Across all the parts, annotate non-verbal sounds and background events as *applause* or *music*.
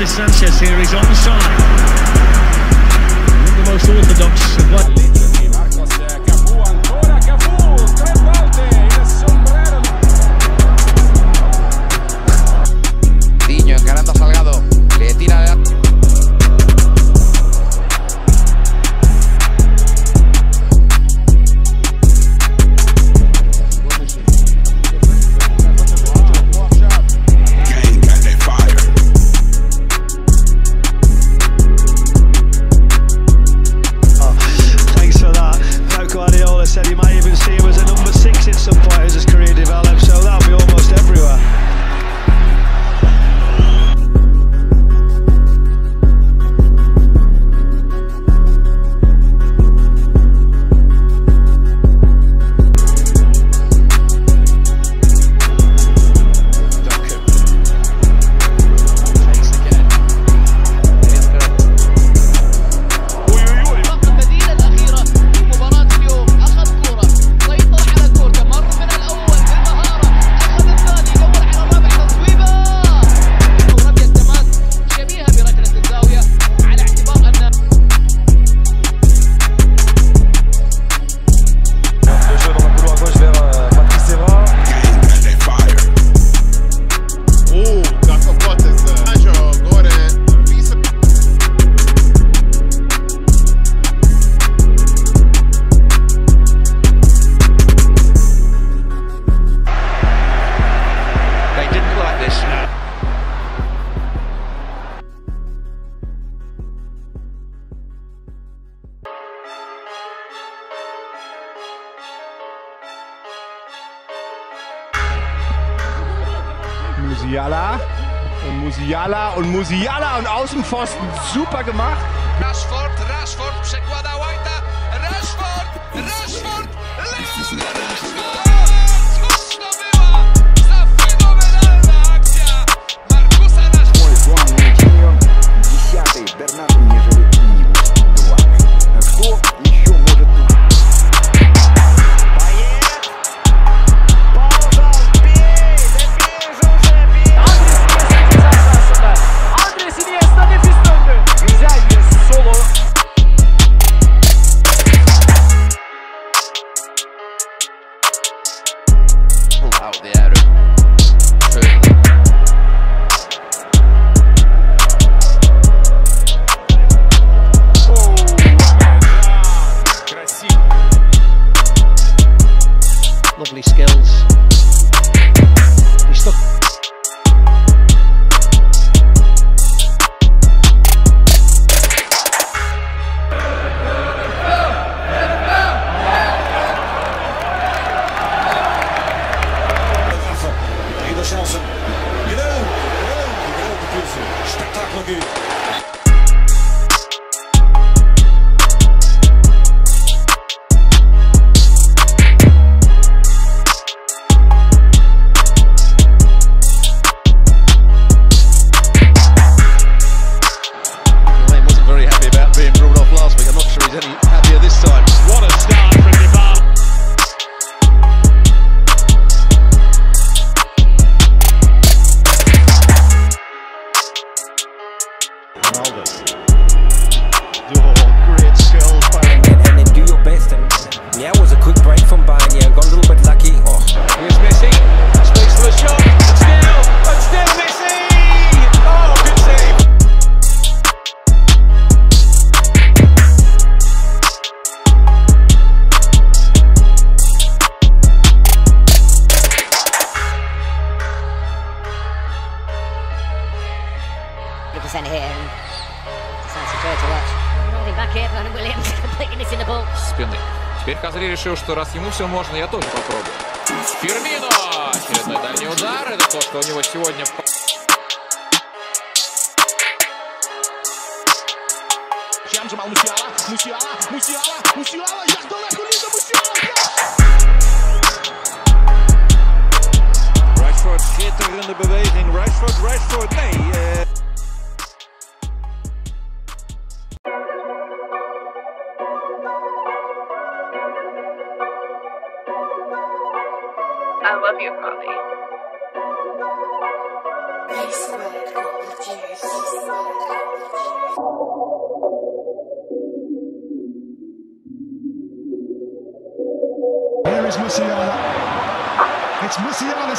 Alexis Sanchez here is onside. Not the most orthodox of what. Gegenpfosten. Anders Jansson. Gnug! Gnug! Gnug! Gnug! Spektakel Gud! *laughs* Спины. Теперь Козри решил, что раз ему все можно, я тоже попробую. Фермино! Очередной дальний удар. Это то, что у него сегодня... Джамал Мусиала, Мусиала, Мусиала, Мусиала, як! Rashford. Rashford, Rashford, nee. Uh...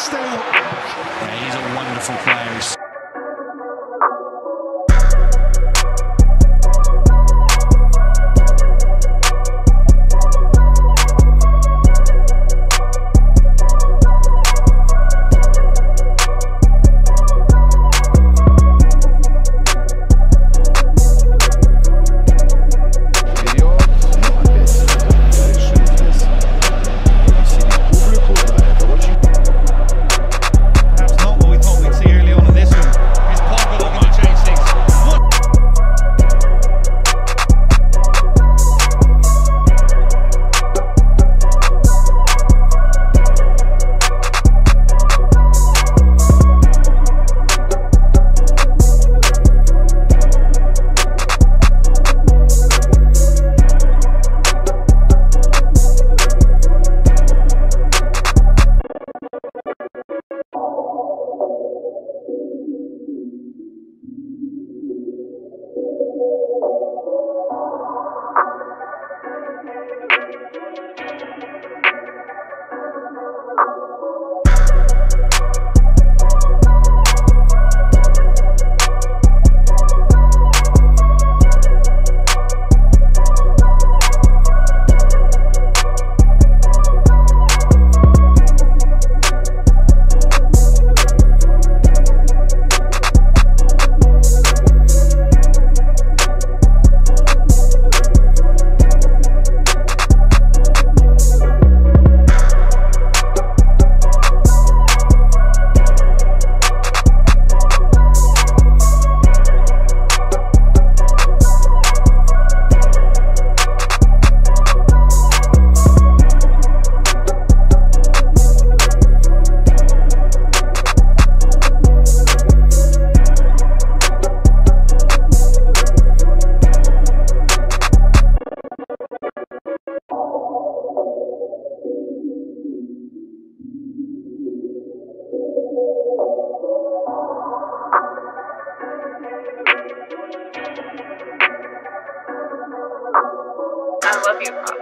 Yeah, he's a wonderful player. you from.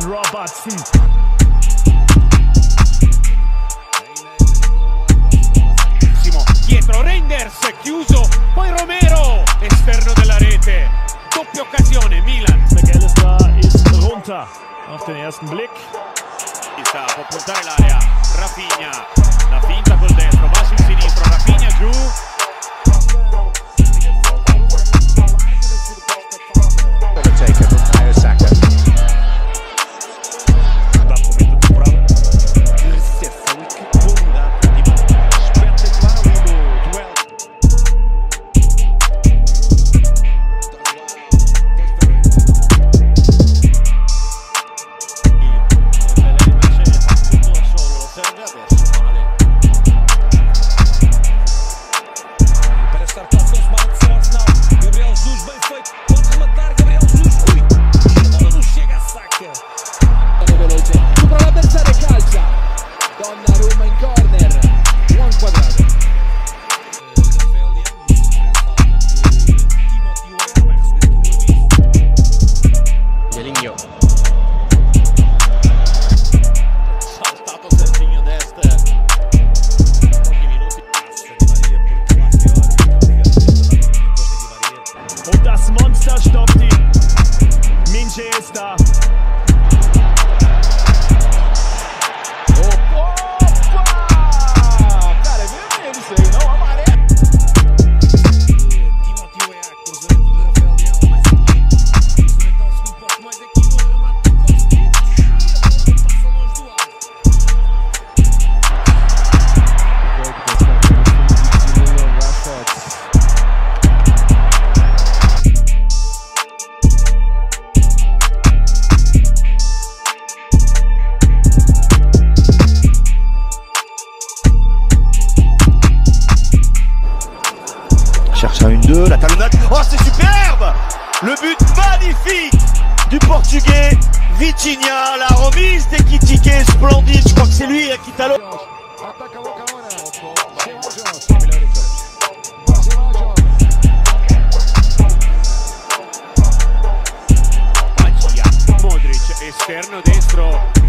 John Robertson. dietro Reinders chiuso poi Romero esterno della rete. Doppia occasione Milan. McAllister ist runter auf den ersten Blick. Sta può portare l'area Rafinha la finta col destro va sul sinistro Rafinha giù. Ça, une, deux, la talonnade. Oh, c'est superbe Le but magnifique du Portugais Vitinha. La remise d'Ekitike, splendide. Je crois que c'est lui, hein, Akitalo. Externo destro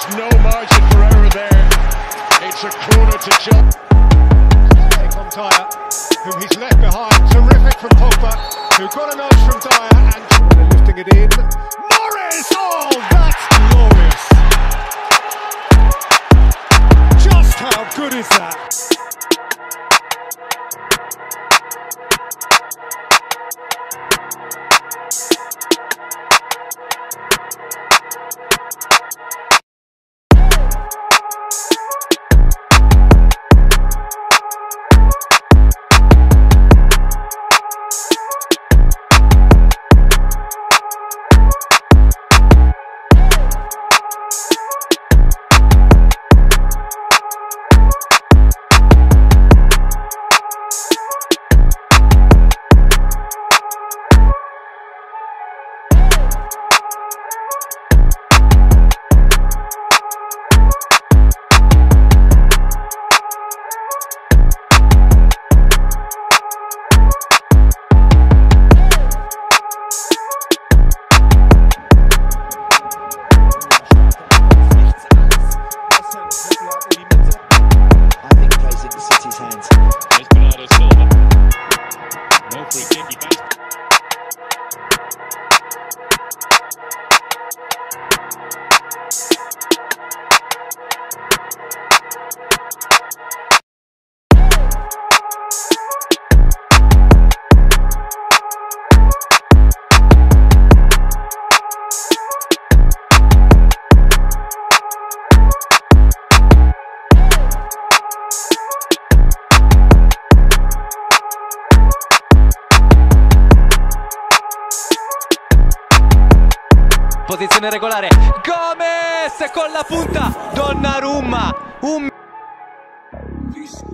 There was no margin for error there. It's a corner to jump. From Dyer, whom he's left behind. Terrific from Pogba, who got a nudge from Dyer and lifting it in. Morris! Oh, that's glorious! Just how good is that?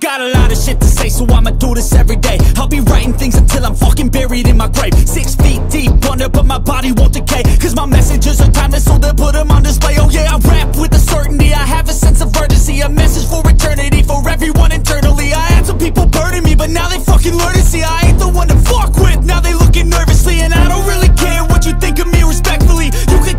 got a lot of shit to say, so I'ma do this every day. I'll be writing things until I'm fucking buried in my grave. Six feet deep under, but my body won't decay. Cause my messages are timeless, so they'll put them on display. Oh yeah, I rap with a certainty. I have a sense of urgency, a message for eternity, for everyone internally. I had some people burning me, but now they fucking learn to see I ain't the one to fuck with. Now they looking nervously, and I don't really care what you think of me respectfully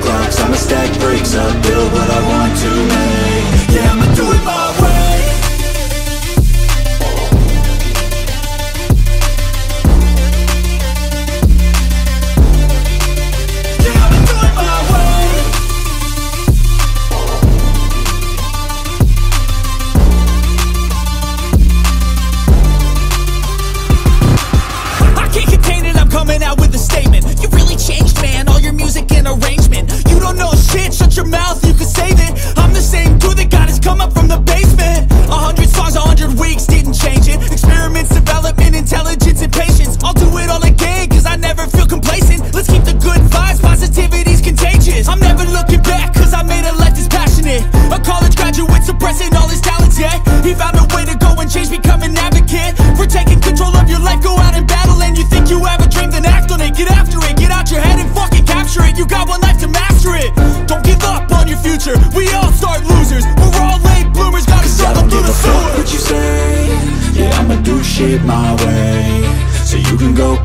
clocks, I'ma stack